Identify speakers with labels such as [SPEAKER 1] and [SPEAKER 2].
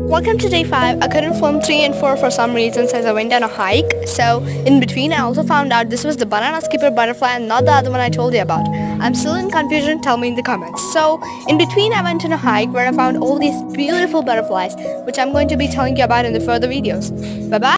[SPEAKER 1] Welcome to day 5. I couldn't film 3 and 4 for some reasons as I went on a hike. So in between I also found out this was the banana skipper butterfly and not the other one I told you about. I'm still in confusion, tell me in the comments. So in between I went on a hike where I found all these beautiful butterflies which I'm going to be telling you about in the further videos. Bye bye.